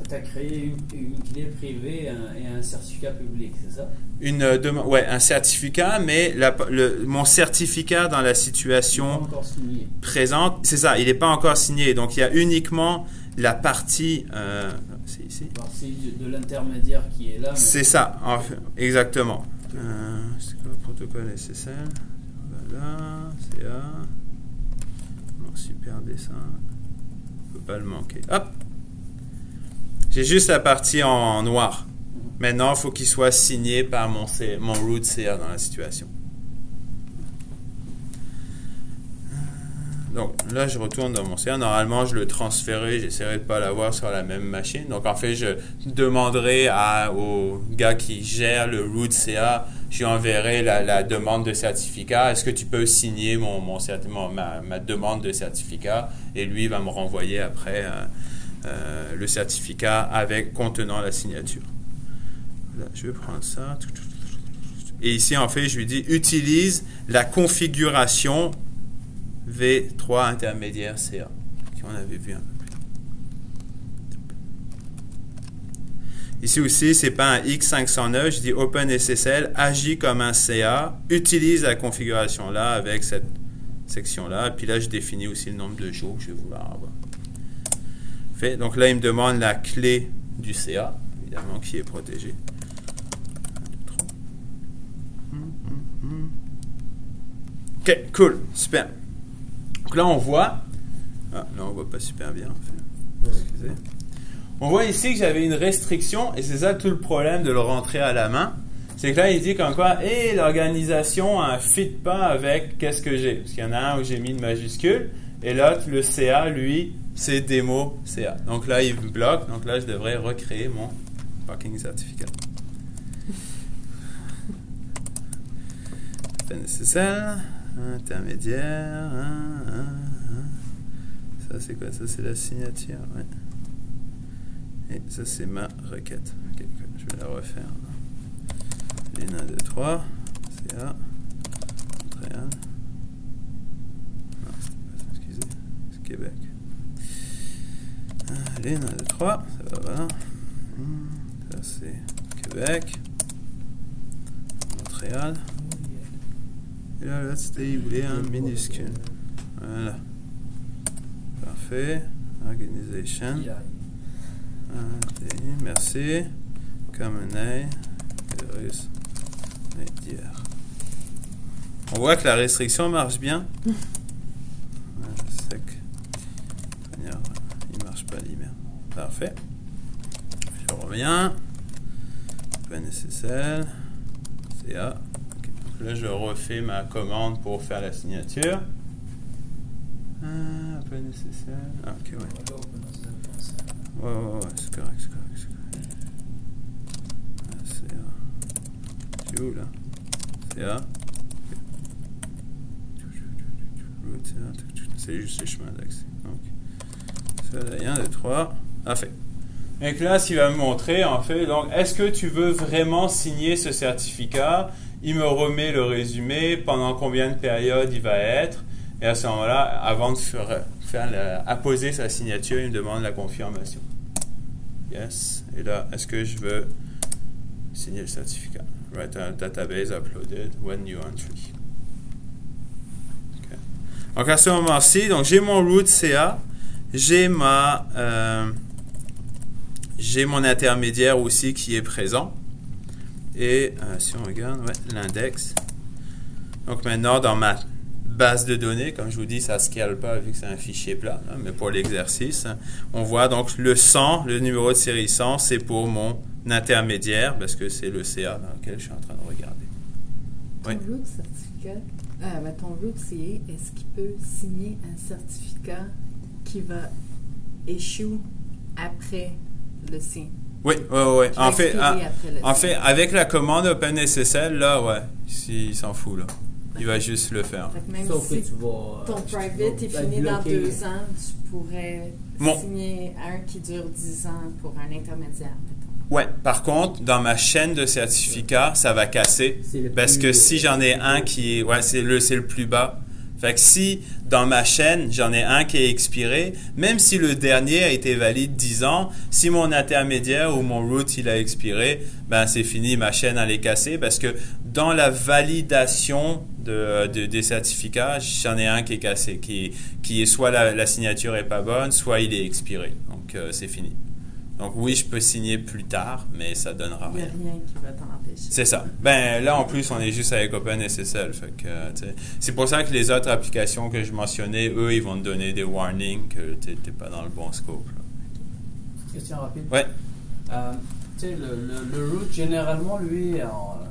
Tu as créé une, une clé privée et un, et un certificat public, c'est ça? Une demande, ouais, un certificat, mais la, le, mon certificat dans la situation présente, c'est ça, il n'est pas encore signé. Donc il y a uniquement la partie. Euh, c'est ici. de, de l'intermédiaire qui est là. C'est ça, en fait, exactement. Euh, c'est quoi le protocole SSL Voilà, CA. Mon super dessin pas le manquer. Hop! J'ai juste la partie en noir. Maintenant, il faut qu'il soit signé par mon, mon root CA dans la situation. Donc là, je retourne dans mon CA. Normalement, je le transférerai, j'essaierai de pas l'avoir sur la même machine. Donc en fait, je demanderai à, au gars qui gère le root CA je lui enverrai la, demande de certificat. Est-ce que tu peux signer mon, mon, mon- ma, ma demande de certificat? Et lui va me renvoyer après euh, euh, le certificat avec contenant la signature. Là, je vais prendre ça. Et ici, en fait, je lui dis utilise la configuration V3 intermédiaire CA, qu'on avait vu un peu plus tôt. Ici aussi, c'est pas un X509, je dis OpenSSL agit comme un CA, utilise la configuration là avec cette section là, puis là je définis aussi le nombre de jours que je vais vouloir avoir. Fait, donc là, il me demande la clé du CA, évidemment, qui est protégée. Ok, cool, super. Donc là, on voit. Ah, là, on voit pas super bien, en fait. Excusez. On voit ici que j'avais une restriction, et c'est ça tout le problème de le rentrer à la main. C'est que là, il dit comme quoi, et l'organisation ne fit pas avec qu'est-ce que j'ai. Parce qu'il y en a un où j'ai mis une majuscule, et l'autre, le CA, lui, c'est démo CA. Donc là, il me bloque, donc là, je devrais recréer mon parking certificat. C'est nécessaire. Intermédiaire. hein, hein, hein. Ça, c'est quoi? Ça, c'est la signature. Ouais. Et ça, c'est ma requête. Ok, cool. je vais la refaire. Lune 1, 2, 3. CA. Montréal. Non, c'était pas ça, excusez. C'est Québec. Lune 1, 2, 3. Ça va, voilà. Ça, c'est Québec. Montréal. Et là, là, c'était, il voulait un minuscule. Voilà. Parfait. Organization. Merci. A. Virus. Médiaire. On voit que la restriction marche bien. Il marche pas l'email. Parfait. Je reviens. Pas nécessaire. CA. Là, je refais ma commande pour faire la signature. Ah, pas nécessaire. Ah, ok, ouais. Voilà, OpenSSL comme ça. Ouais, ouais, ouais, c'est c'est c'est. Ah, c'est où C'est juste les chemins d'accès. Donc, ça, il un, deux. Donc là, qu'il va me montrer, en fait, donc, est-ce que tu veux vraiment signer ce certificat? Il me remet le résumé, pendant combien de périodes il va être? Et à ce moment-là, avant de faire, faire la- apposer sa signature, il me demande la confirmation. Yes. Et là, est-ce que je veux signer le certificat? Right, a database uploaded, when new entry. Ok. Donc à ce moment-ci, donc j'ai mon root CA, j'ai ma euh, j'ai mon intermédiaire aussi qui est présent. Et euh, si on regarde, ouais, l'index. Donc maintenant, dans ma base de données, comme je vous dis, ça ne scale pas vu que c'est un fichier plat, hein, mais pour l'exercice, on voit donc le 100, le numéro de série 100, c'est pour mon intermédiaire, parce que c'est le CA dans lequel je suis en train de regarder. Ton Oui. root certificat, euh, ben, ton est-ce qu'il peut signer un certificat qui va issue après le sien? Oui, oui, oui. En fait, ah, en fait, avec la commande OpenSSL, là, ouais, si- il s'en fout, là. Il va juste le faire. Même Sauf si que tu vas. ton tu private est fini dans deux ans, tu pourrais Mon- signer un qui dure dix ans pour un intermédiaire. Ouais, par contre, dans ma chaîne de certificats, ça va casser. C'est le Parce que si j'en ai un qui est. Ouais, c'est le, c'est le plus bas. Fait que si dans ma chaîne, j'en ai un qui est expiré, même si le dernier a été valide 10 ans, si mon intermédiaire ou mon root il a expiré, ben c'est fini, ma chaîne elle est cassée parce que dans la validation de, de- des certificats, j'en ai un qui est cassé, qui, qui est soit la, la signature est pas bonne, soit il est expiré. Donc euh, c'est fini. Donc oui, je peux signer plus tard, mais ça donnera Il n'y a rien. rien qui va t'en C'est ça. Ben là en plus on est juste avec OpenSSL, fait que euh, c'est pour ça que les autres applications que je mentionnais, eux ils vont te donner des warnings que tu n'es pas dans le bon scope. là. Question rapide. Ouais. Euh, tu sais, le, le, le root, généralement, lui, en, euh,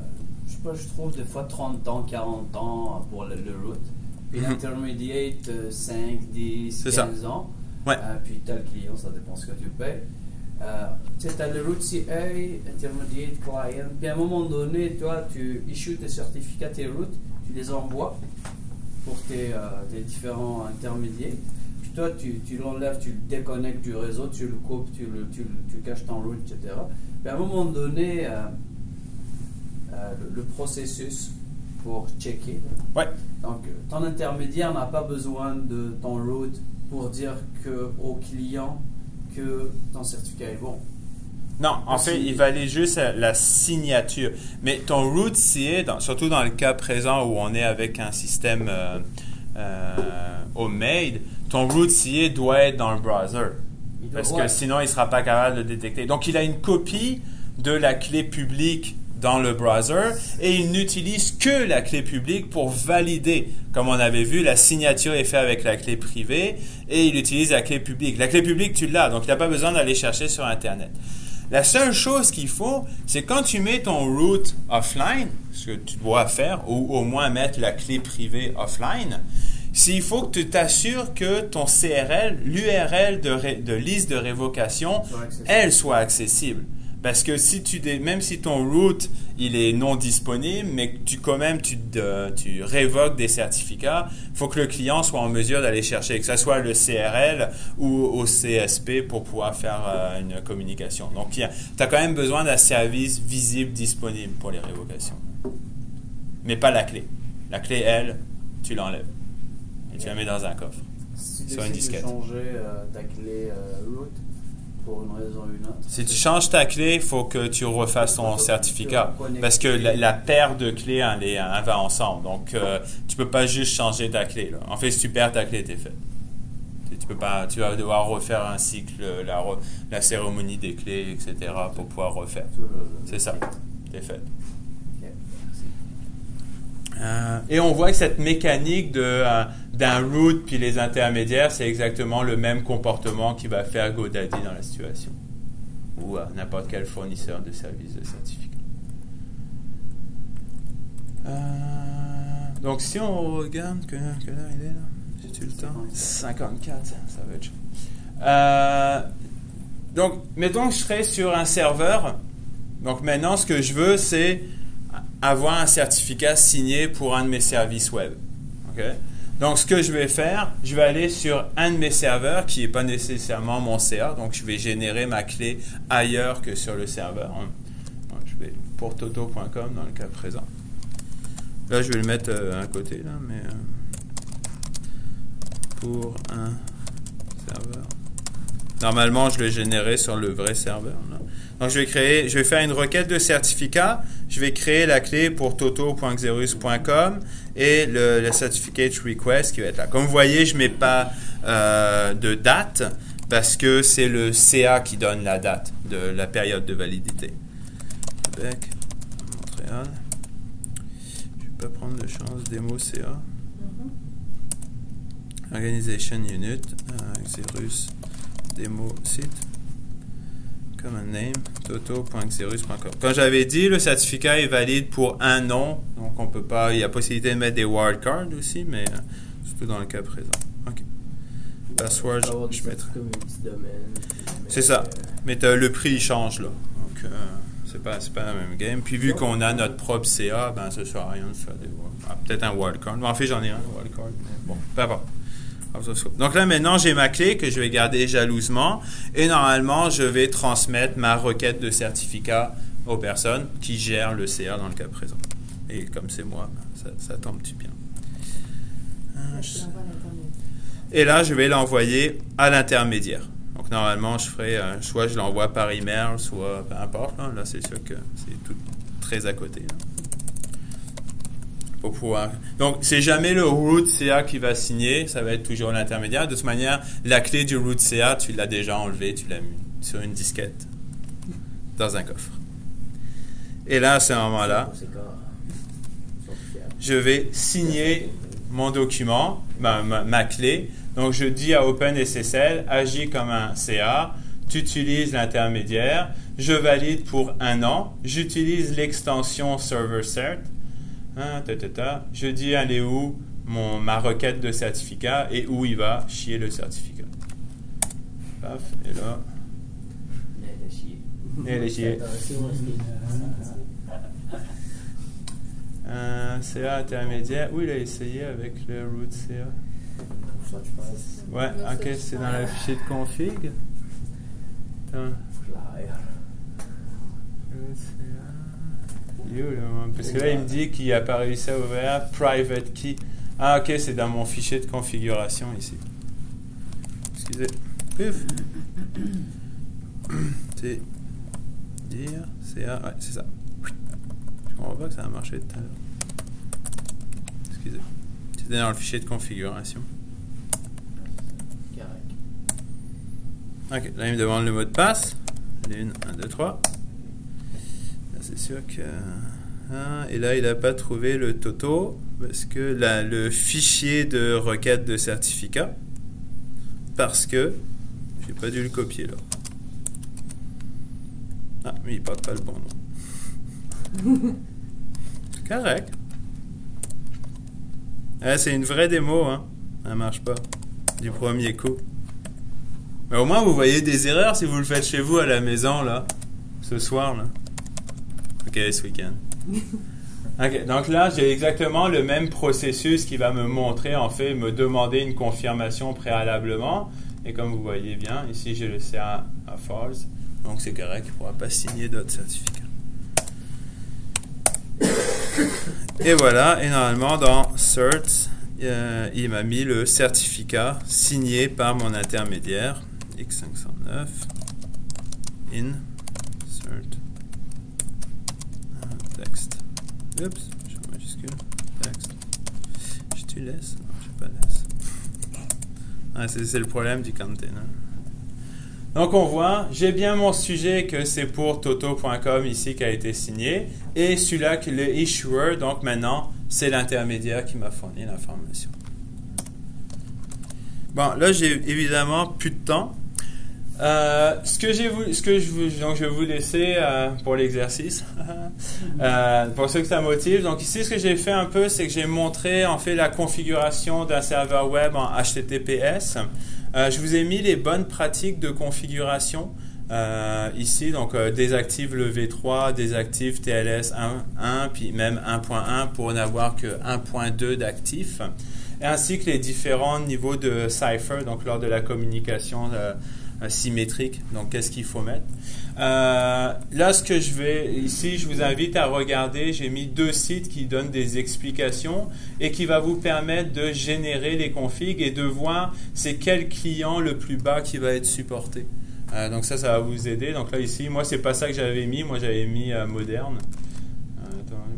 je sais pas, je trouve des fois 30 ans, 40 ans pour le, le root. Puis l'intermediate, euh, 5, 10, C'est ça. 15 ans. Ouais. Euh, puis tel client, ça dépend ce que tu payes. Euh, tu as le root CA, intermediate client, puis à un moment donné, toi, tu issues tes certificats, tes routes, tu les envoies pour tes, euh, tes différents intermédiaires. Puis toi, tu, tu l'enlèves, tu le déconnectes du réseau, tu le coupes, tu, le, tu, caches ton route, etc. Puis à un moment donné, euh, euh, le, le processus pour checker. Ouais. Donc, euh, ton intermédiaire n'a pas besoin de ton root pour dire que, au client que ton certificat est bon. Non, en fait, il valide juste la- signature. Mais ton root CA, dans- surtout dans le cas présent où on est avec un système euh, euh, homemade, ton root CA doit être dans le browser. Parce que sinon, il ne sera pas capable de le détecter. Donc, il a une copie de la clé publique dans le browser et il n'utilise que la clé publique pour valider. Comme on avait vu, la signature est faite avec la clé privée et il utilise la clé publique. La clé publique, tu l'as, donc il n'a pas besoin d'aller chercher sur Internet. La seule chose qu'il faut, c'est quand tu mets ton root offline, ce que tu dois faire, ou au moins mettre la clé privée offline, s'il faut que tu t'assures que ton CRL, l'URL de, de liste de révocation, Soit elle soit accessible. Parce que si tu dé- même si ton root il est non disponible, mais que tu quand même tu, tu révoques des certificats, il faut que le client soit en mesure d'aller chercher, que ce soit le CRL ou au CSP pour pouvoir faire euh, une communication. Donc tu as quand même besoin d'un service visible disponible pour les révocations. Mais pas la clé. La clé, elle, tu l'enlèves. Et tu la mets dans un coffre. Si tu sur une décides de disquette. changer euh, ta clé euh, root pour une raison ou une autre. Si tu changes ta clé, il faut que tu refasses ton certificat. Parce que la, la paire de clés, elle, est- elle va ensemble. Donc, euh, tu peux pas juste changer ta clé. là. En fait, si tu perds ta clé, t'es fait. Tu, tu peux pas, tu vas devoir refaire un cycle, la, la cérémonie des clés, etc. pour pouvoir refaire. C'est ça. T'es fait. Euh, et on voit que cette mécanique de, euh, d'un root puis les intermédiaires, c'est exactement le même comportement qui va faire GoDaddy dans la situation. Ou euh, n'importe quel fournisseur de services de certificat. Euh, donc si on regarde, que, que là il est là, j'ai-tu le temps? 54, ça va être chaud. Euh, donc, mettons que je serais sur un serveur. Donc maintenant, ce que je veux, c'est avoir un certificat signé pour un de mes services web. Donc, ce que je vais faire, je vais aller sur un de mes serveurs qui n'est pas nécessairement mon CA. Donc, je vais générer ma clé ailleurs que sur le serveur. Donc, je vais pour toto.com dans le cas présent. Là, je vais le mettre euh, à côté, là, mais euh, pour un serveur. Normalement, je le générais sur le vrai serveur. Donc, je vais créer, je vais faire une requête de certificat. Je vais créer la clé pour toto.xerus.com et le, le certificate request qui va être là. Comme vous voyez, je mets pas euh, de date parce que c'est le CA qui donne la date de la période de validité. Québec, Montréal. Je vais pas prendre de chance. Démo CA. Organization Unit, euh, Xerus, démo site, common name, toto.xerus.com. Comme j'avais dit, le certificat est valide pour un nom, donc on peut pas, il y a possibilité de mettre des wildcards aussi, mais euh, surtout dans le cas présent. Ok. Password, je, je mettrai. C'est ça. Mais t'as- le prix il change là. Donc euh, c'est pas c'est pas la même game. Puis vu qu'on a notre propre CA, ben sert à rien de faire des ah, peut-être un wildcard. En fait j'en ai un wildcard, mais bon, peu importe. Donc là maintenant j'ai ma clé que je vais garder jalousement et normalement je vais transmettre ma requête de certificat aux personnes qui gèrent le CA dans le cas présent. Et comme c'est moi, ben, ça, ça tombe bien. À l'Internet. et là, je vais l'envoyer à l'intermédiaire. Donc, normalement, je ferai, euh, soit je l'envoie par email, soit peu importe. Là, Là, c'est sûr que c'est tout très à côté. là. Pour pouvoir. Donc, c'est jamais le root CA qui va signer, ça va être toujours l'intermédiaire. De toute manière, la clé du root CA, tu l'as déjà enlevée, tu l'as mis sur une disquette dans un coffre. Et là, à ce moment-là, je vais signer mon document, ma clé. Donc, je dis à OpenSSL, agis comme un CA, tu utilises l'intermédiaire, je valide pour un an, j'utilise l'extension Server Cert, Hein, je dis elle est où mon, ma requête de certificat et où il va chier le certificat. Paf, et là, Et à ce que- Euh, CA intermédiaire. Oui, il a essayé avec le root CA. Ouais, ok, c'est- c'est dans le fichier de config. Attends. root CA. Parce que là, il me dit qu'il n'a pas réussi à ouvrir private key. Ah, ok, c'est dans mon fichier de configuration ici. Excusez. Puf. C'est dire, CA, ouais, c'est ça. Je comprends pas que ça a marché tout à l'heure. Excusez. C'était dans le fichier de configuration. Ok, là il me demande le mot de passe. L'une, 1, 2, 3. C'est sûr que. Ah, et là il n'a pas trouvé le Toto parce que là, le fichier de requête de certificat. Parce que j'ai pas dû le copier là. Ah, mais il porte pas le bon nom. C'est correct. Ah, c'est une vraie démo, hein. Ça marche pas. Du premier coup. Mais au moins, vous voyez des erreurs si vous le faites chez vous à la maison, là. Ce soir, là. Ce week-end. Donc là, j'ai exactement le même processus qui va me montrer, en fait, me demander une confirmation préalablement. Et comme vous voyez bien, ici, j'ai le CA à false. Donc, c'est correct, il ne pourra pas signer d'autres certificats. Et voilà, et normalement, dans CERT, euh, il m'a mis le certificat signé par mon intermédiaire, X509, in, cert, euh, texte. Oups, majuscule, texte. Je tu laisse Non, pas laisse. Ah, c'est le problème du container. Donc on voit, j'ai bien mon sujet que c'est pour toto.com ici qui a été signé et celui-là le issuer, donc maintenant c'est l'intermédiaire qui m'a fourni l'information. Bon, là j'ai évidemment plus de temps. Euh, ce que je, donc je vais vous laisser euh, pour l'exercice, Euh, pour ceux que ça motive. Donc ici, ce que j'ai fait un peu, c'est que j'ai montré en fait la configuration d'un serveur web en HTTPS. Je vous ai mis les bonnes pratiques de configuration. ici, donc désactive le V3, désactive TLS 1.1, puis même 1.1 pour n'avoir que 1.2 d'actifs, et ainsi que les différents niveaux de cipher, donc lors de la communication symétrique. Donc, qu'est-ce qu'il faut mettre Euh, Là, ce que je vais ici, je vous invite à regarder. J'ai mis deux sites qui donnent des explications et qui va vous permettre de générer les configs et de voir c'est quel client le plus bas qui va être supporté. Euh, donc ça, ça va vous aider. Donc là, ici, moi, c'est pas ça que j'avais mis. Moi, j'avais mis euh, moderne.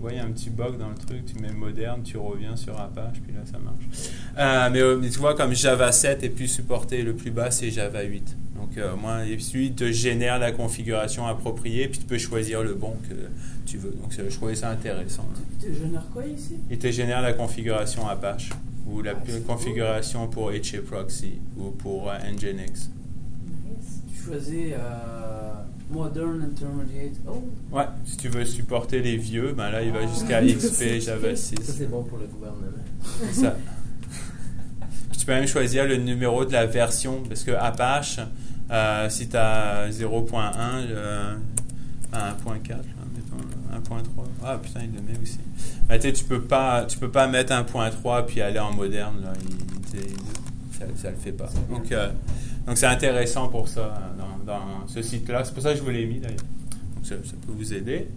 Il y a un petit bug dans le truc. Tu mets moderne, tu reviens sur Apache, puis là, ça marche. Euh, mais, euh, mais tu vois, comme Java 7 est plus supporté, le plus bas, c'est Java 8. Donc, euh, moi, il te génère la configuration appropriée, puis tu peux choisir le bon que tu veux. Donc, je trouvais ça intéressant. hein. Tu génères quoi ici? Il te génère la configuration Apache, ou la Ah, configuration pour HA Proxy, ou pour euh, Nginx. Tu choisis Modern Intermediate. Oh, Ouais, si tu veux supporter les vieux, ben là, il va jusqu'à XP, Java Ça, 6. c'est bon pour le gouvernement. C'est ça. Puis tu peux même choisir le numéro de la version, parce que Apache, euh, si tu as 0.1, euh, à 1.4, là, mettons, 1.3, ah putain, il le met aussi. Ben, tu sais, tu peux pas, tu peux pas mettre 1.3 puis aller en moderne, là, il- il- ça, ça le fait pas. Donc, euh, donc c'est intéressant pour ça hein, dans, ce site-là. C'est pour ça que je vous l'ai mis d'ailleurs. Donc ça, ça peut vous aider.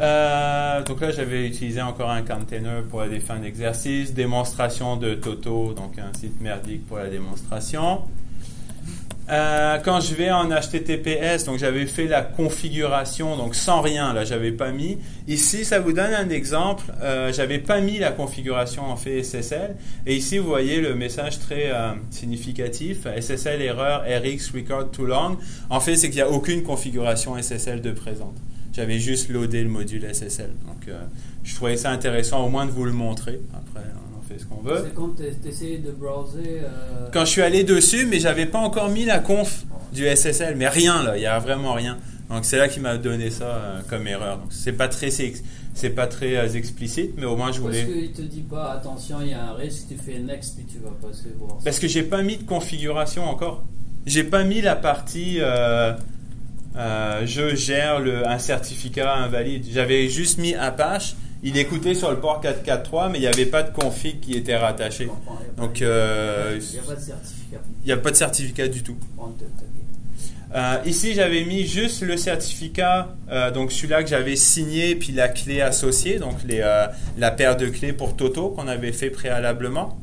Euh, donc là, j'avais utilisé encore un container pour des fins d'exercice, démonstration de Toto, donc un site merdique pour la démonstration. Euh, quand je vais en HTTPS, donc j'avais fait la configuration, donc sans rien, là j'avais pas mis. Ici, ça vous donne un exemple. Euh, j'avais pas mis la configuration en fait SSL. Et ici, vous voyez le message très euh, significatif SSL erreur RX record too long. En fait, c'est qu'il n'y a aucune configuration SSL de présente. J'avais juste loadé le module SSL. Donc, je trouvais ça intéressant au moins de vous le montrer. Après, on ce qu'on veut. c'est quand tu essayes de browser. euh, Quand je suis allé dessus, mais j'avais pas encore mis la conf du SSL, mais rien là, il y a vraiment rien. Donc c'est là qui m'a donné ça euh, comme erreur. Donc c'est pas très c'est pas très euh, explicite, mais au moins je Parce voulais qu'il te dit pas attention, il y a un risque, tu fais next puis tu vas passer voir. parce que j'ai pas mis de configuration encore. J'ai pas mis la partie je gère le, un certificat invalide. J'avais juste mis Apache, il écoutait sur le port 443, mais il n'y avait pas de config qui était rattaché. Il Donc, euh, il n'y a pas de certificat. il n'y a pas de certificat du tout. Euh, ici, j'avais mis juste le certificat, euh, donc celui-là que j'avais signé, puis la clé associée, donc les, euh, la paire de clés pour Toto qu'on avait fait préalablement,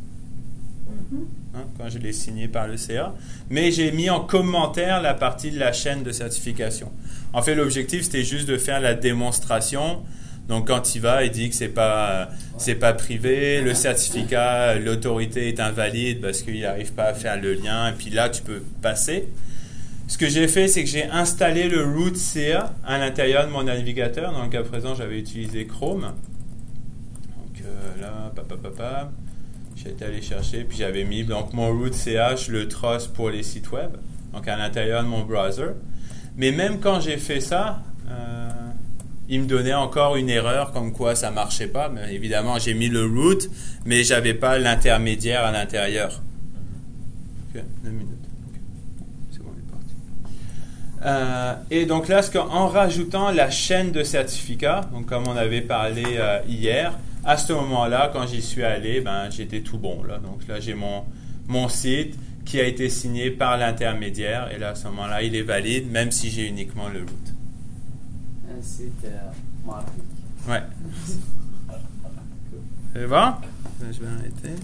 hein, quand je l'ai signé par le CA. Mais j'ai mis en commentaire la partie de la chaîne de certification. En fait, l'objectif, c'était juste de faire la démonstration. Donc, quand il va, il dit que c'est pas, euh, c'est pas privé, le certificat, l'autorité est invalide parce qu'il n'arrive pas à faire le lien, et puis là, tu peux passer. Ce que j'ai fait, c'est que j'ai installé le root CA à l'intérieur de mon navigateur. Dans le cas présent, j'avais utilisé Chrome. Donc euh, là, papa, papa, été allé chercher, puis j'avais mis donc mon root CA, je le trosse pour les sites web, donc à l'intérieur de mon browser. Mais même quand j'ai fait ça, euh, il me donnait encore une erreur comme quoi ça marchait pas. Mais évidemment, j'ai mis le root, mais j'avais pas l'intermédiaire à l'intérieur. Ok, deux minutes. C'est bon, il est parti. Euh, et donc là, ce en rajoutant la chaîne de certificats, donc comme on avait parlé euh, hier, à ce moment-là, quand j'y suis allé, ben, j'étais tout bon. Là. Donc là, j'ai mon, mon site qui a été signé par l'intermédiaire. Et là, à ce moment-là, il est valide, même si j'ai uniquement le root. Euh, marqué. Ouais. C'est bon? Je vais arrêter.